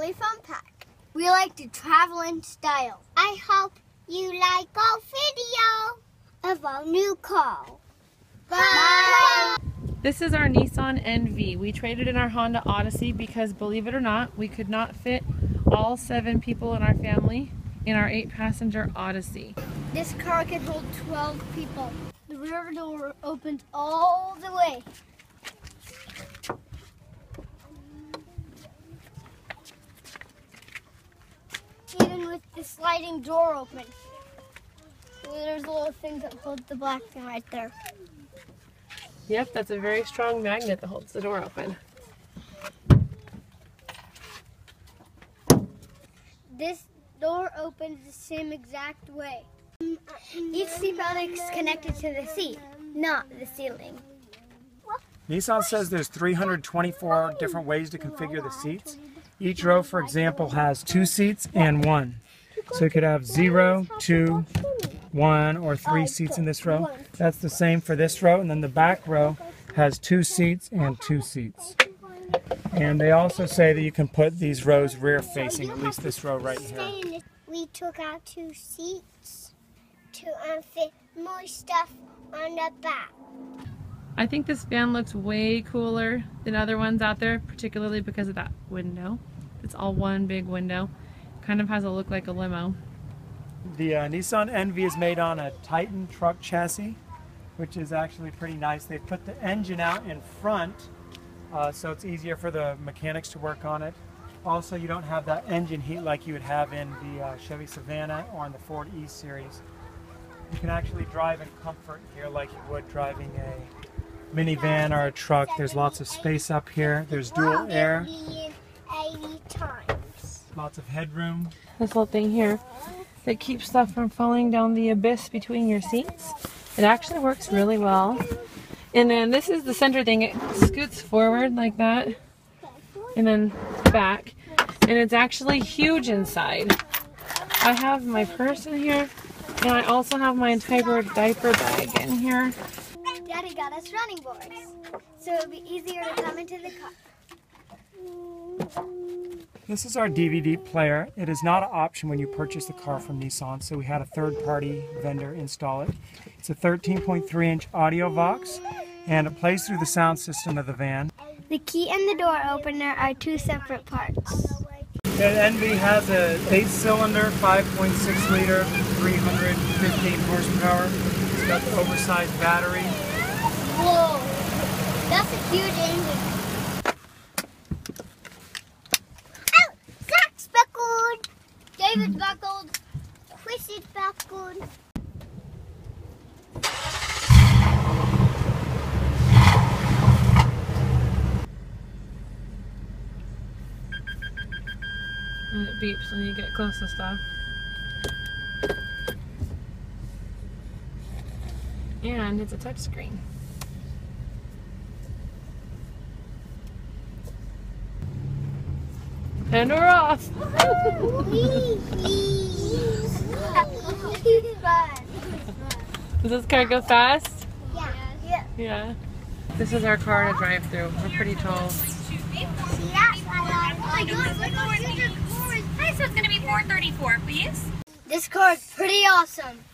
family fun pack. We like to travel in style. I hope you like our video of our new car. Bye. This is our Nissan NV. We traded in our Honda Odyssey because believe it or not, we could not fit all seven people in our family in our eight passenger Odyssey. This car can hold 12 people. The rear door opens all the way. The sliding door open. There's a little things that hold the black thing right there. Yep, that's a very strong magnet that holds the door open. This door opens the same exact way. Each seatbelt is connected to the seat, not the ceiling. Nissan says there's 324 different ways to configure the seats. Each row, for example, has two seats and one. So you could have zero, two, one, or three seats in this row. That's the same for this row. And then the back row has two seats and two seats. And they also say that you can put these rows rear facing, at least this row right here. We took out two seats to fit more stuff on the back. I think this van looks way cooler than other ones out there, particularly because of that window. It's all one big window. Kind of has a look like a limo. The uh, Nissan NV is made on a Titan truck chassis, which is actually pretty nice. They put the engine out in front, uh, so it's easier for the mechanics to work on it. Also, you don't have that engine heat like you would have in the uh, Chevy Savana or in the Ford E-Series. You can actually drive in comfort here like you would driving a minivan or a truck. There's lots of space up here. There's dual air. 80 times. Lots of headroom. This little thing here that keeps stuff from falling down the abyss between your seats. It actually works really well. And then this is the center thing. It scoots forward like that and then back. And it's actually huge inside. I have my purse in here and I also have my entire diaper bag in here. Daddy got us running boards, so it'll be easier to come into the car. This is our DVD player. It is not an option when you purchase the car from Nissan, so we had a third-party vendor install it. It's a 13.3 inch Audiovox, and it plays through the sound system of the van. The key and the door opener are two separate parts. The NV has a 8-cylinder, 5.6 liter, 315 horsepower. It's got the oversized battery. Whoa, that's a huge engine. David's buckled. Chris is buckled. And mm, it beeps when you get close to stuff. And it's a touchscreen. And we're off. Does this car go fast? Yeah. Yeah. Yeah. This is our car to drive through. We're pretty tall. See that? Oh my God! Look how huge your car is. Hi, so it's going to be 434, please. This car is pretty awesome.